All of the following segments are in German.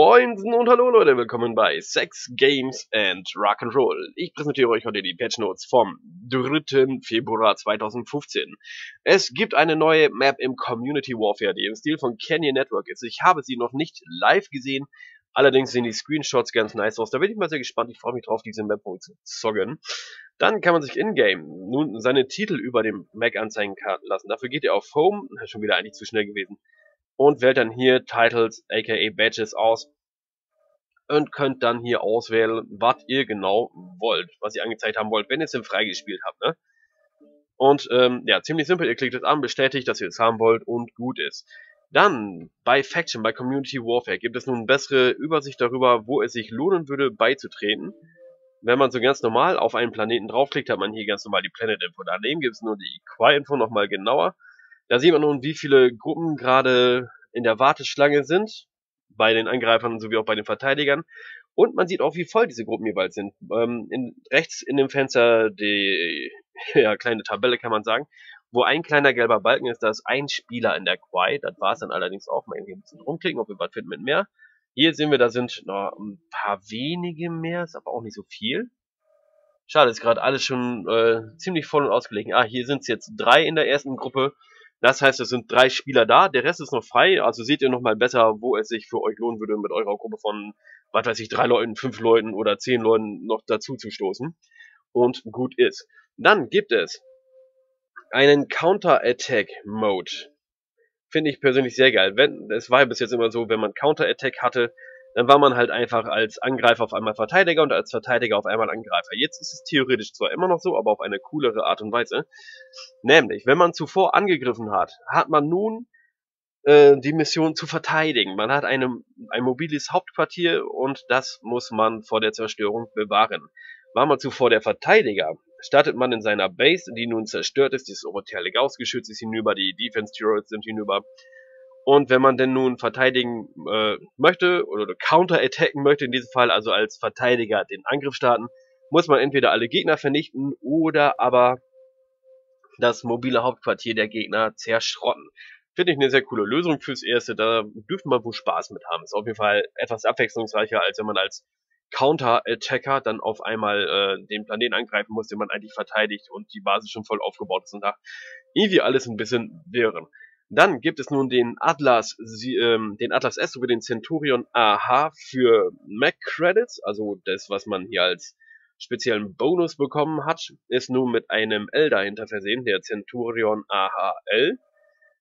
Moinsen und hallo Leute, willkommen bei Sex, Games and Rock'n'Roll. Ich präsentiere euch heute die Patch Notes vom 3. Februar 2015. Es gibt eine neue Map im Community Warfare, die im Stil von Canyon Network ist. Ich habe sie noch nicht live gesehen, allerdings sehen die Screenshots ganz nice aus. Da bin ich mal sehr gespannt, ich freue mich drauf, diese Map wohl zu zoggen. Dann kann man sich in-game nun seine Titel über dem Mac anzeigen lassen. Dafür geht ihr auf Home, schon wieder eigentlich zu schnell gewesen und wählt dann hier Titles aka Badges aus und könnt dann hier auswählen, was ihr genau wollt, was ihr angezeigt haben wollt, wenn ihr es denn freigespielt habt. Ne? Und ähm, ja, ziemlich simpel, ihr klickt es an, bestätigt, dass ihr es haben wollt und gut ist. Dann bei Faction, bei Community Warfare gibt es nun bessere Übersicht darüber, wo es sich lohnen würde beizutreten. Wenn man so ganz normal auf einen Planeten draufklickt, hat man hier ganz normal die Planet Info. Daneben gibt es nur die Quai Info nochmal genauer. Da sieht man nun, wie viele Gruppen gerade in der Warteschlange sind, bei den Angreifern sowie auch bei den Verteidigern. Und man sieht auch, wie voll diese Gruppen jeweils sind. Ähm, in, rechts in dem Fenster die ja, kleine Tabelle, kann man sagen, wo ein kleiner gelber Balken ist, da ist ein Spieler in der Quai. Das war es dann allerdings auch. Mal hier ein bisschen rumklicken, ob wir was finden mit mehr. Hier sehen wir, da sind noch ein paar wenige mehr, ist aber auch nicht so viel. Schade, ist gerade alles schon äh, ziemlich voll und ausgelegen. Ah, hier sind es jetzt drei in der ersten Gruppe. Das heißt, es sind drei Spieler da, der Rest ist noch frei, also seht ihr nochmal besser, wo es sich für euch lohnen würde, mit eurer Gruppe von, was weiß ich, drei Leuten, fünf Leuten oder zehn Leuten noch dazu zu stoßen. Und gut ist. Dann gibt es einen Counter-Attack-Mode. Finde ich persönlich sehr geil. Es war ja bis jetzt immer so, wenn man Counter-Attack hatte, dann war man halt einfach als Angreifer auf einmal Verteidiger und als Verteidiger auf einmal Angreifer. Jetzt ist es theoretisch zwar immer noch so, aber auf eine coolere Art und Weise. Nämlich, wenn man zuvor angegriffen hat, hat man nun äh, die Mission zu verteidigen. Man hat eine, ein mobiles Hauptquartier und das muss man vor der Zerstörung bewahren. War man zuvor der Verteidiger, startet man in seiner Base, die nun zerstört ist, dieses Oberteil ausgeschützt ist hinüber, die Defense Turrets sind hinüber, und wenn man denn nun verteidigen äh, möchte oder counter-attacken möchte, in diesem Fall also als Verteidiger den Angriff starten, muss man entweder alle Gegner vernichten oder aber das mobile Hauptquartier der Gegner zerschrotten. Finde ich eine sehr coole Lösung fürs Erste, da dürfte man wohl Spaß mit haben. Ist auf jeden Fall etwas abwechslungsreicher, als wenn man als Counter-Attacker dann auf einmal äh, den Planeten angreifen muss, den man eigentlich verteidigt und die Basis schon voll aufgebaut ist und da irgendwie alles ein bisschen wirren. Dann gibt es nun den Atlas, ähm, den Atlas S sowie den Centurion AH für Mac Credits, also das, was man hier als speziellen Bonus bekommen hat, ist nun mit einem L dahinter versehen, der Centurion AHL,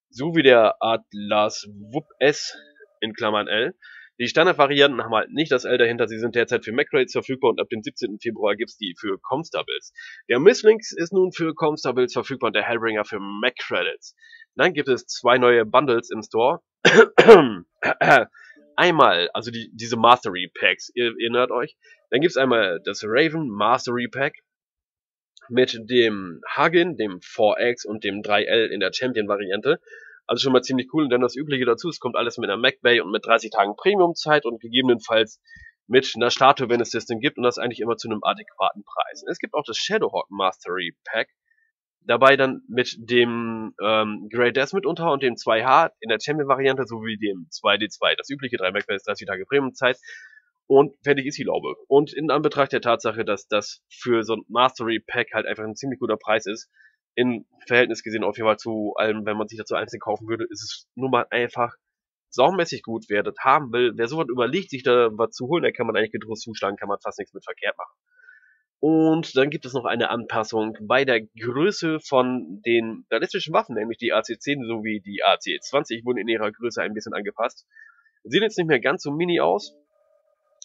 sowie der Atlas WUP S in Klammern L. Die Standardvarianten haben halt nicht das L dahinter, sie sind derzeit für Mac Credits verfügbar und ab dem 17. Februar gibt's die für Constables. Der Misslinks ist nun für Constables verfügbar und der Hellbringer für Mac Credits. Dann gibt es zwei neue Bundles im Store. einmal, also die, diese Mastery Packs, ihr erinnert euch. Dann gibt es einmal das Raven Mastery Pack mit dem Hagen, dem 4X und dem 3L in der Champion-Variante. Also schon mal ziemlich cool. Und dann das Übliche dazu, es kommt alles mit einer MacBay und mit 30 Tagen Premium-Zeit und gegebenenfalls mit einer Statue, wenn es das denn gibt, und das eigentlich immer zu einem adäquaten Preis. Es gibt auch das Shadowhawk Mastery Pack, Dabei dann mit dem ähm, Grey Death unter und dem 2H in der Champion-Variante sowie dem 2D2. Das übliche 3 MacBase 30 Tage Premium-Zeit. Und fertig ist die Laube. Und in Anbetracht der Tatsache, dass das für so ein Mastery Pack halt einfach ein ziemlich guter Preis ist, in Verhältnis gesehen auf jeden Fall zu allem, wenn man sich dazu einzeln kaufen würde, ist es nun mal einfach saumäßig gut. Wer das haben will, wer sowas überlegt, sich da was zu holen, der kann man eigentlich gedroht zuschlagen, kann man fast nichts mit verkehrt machen. Und dann gibt es noch eine Anpassung bei der Größe von den ballistischen Waffen, nämlich die AC-10 sowie die AC-20 wurden in ihrer Größe ein bisschen angepasst. Sehen jetzt nicht mehr ganz so mini aus.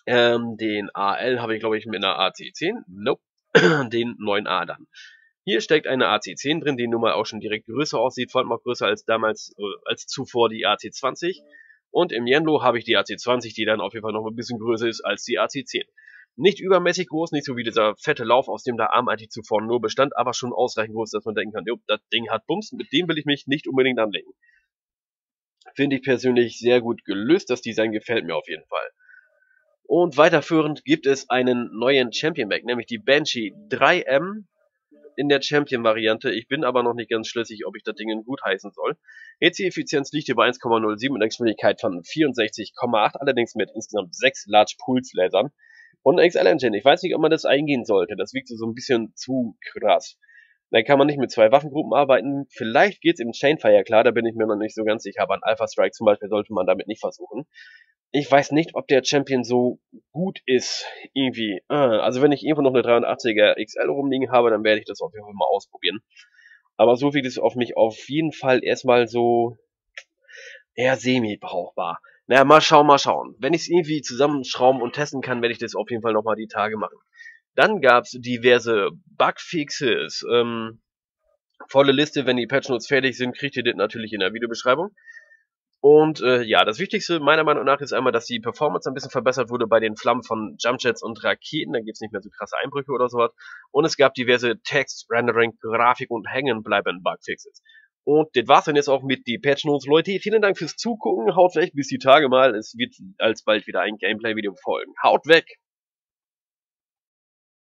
Ähm, den AL habe ich, glaube ich, mit einer AC-10. Nope. den 9A dann. Hier steckt eine AC-10 drin, die nun mal auch schon direkt größer aussieht, vor allem auch größer als damals, äh, als zuvor die AC-20. Und im Yenlo habe ich die AC-20, die dann auf jeden Fall noch ein bisschen größer ist als die AC-10. Nicht übermäßig groß, nicht so wie dieser fette Lauf, aus dem der Arm eigentlich zuvor nur bestand, aber schon ausreichend groß, dass man denken kann, jo, das Ding hat Bums, mit dem will ich mich nicht unbedingt anlegen. Finde ich persönlich sehr gut gelöst, das Design gefällt mir auf jeden Fall. Und weiterführend gibt es einen neuen Champion Bag, nämlich die Banshee 3M in der Champion-Variante. Ich bin aber noch nicht ganz schlüssig, ob ich das Ding gut heißen soll. EC-Effizienz liegt hier bei 1,07 und Geschwindigkeit von 64,8, allerdings mit insgesamt 6 Large Pulse Lasern. Und XL Engine, ich weiß nicht, ob man das eingehen sollte. Das wiegt so ein bisschen zu krass. Dann kann man nicht mit zwei Waffengruppen arbeiten. Vielleicht geht's im Chainfire klar, da bin ich mir noch nicht so ganz sicher. Aber ein Alpha Strike zum Beispiel sollte man damit nicht versuchen. Ich weiß nicht, ob der Champion so gut ist, irgendwie. Ah, also wenn ich irgendwo noch eine 83er XL rumliegen habe, dann werde ich das auf jeden Fall mal ausprobieren. Aber so wiegt es auf mich auf jeden Fall erstmal so eher semi-brauchbar. Naja, mal schauen, mal schauen. Wenn ich es irgendwie zusammenschrauben und testen kann, werde ich das auf jeden Fall nochmal die Tage machen. Dann gab's diverse Bugfixes. Ähm, volle Liste, wenn die Patch Notes fertig sind, kriegt ihr das natürlich in der Videobeschreibung. Und äh, ja, das Wichtigste meiner Meinung nach ist einmal, dass die Performance ein bisschen verbessert wurde bei den Flammen von Jumpjets und Raketen. Da gibt's nicht mehr so krasse Einbrüche oder sowas. Und es gab diverse Text, Rendering, Grafik und Hängenbleiben Bugfixes. Und das war's dann jetzt auch mit die Patch Notes. Leute, vielen Dank fürs Zugucken. Haut weg bis die Tage mal. Es wird alsbald wieder ein Gameplay-Video folgen. Haut weg!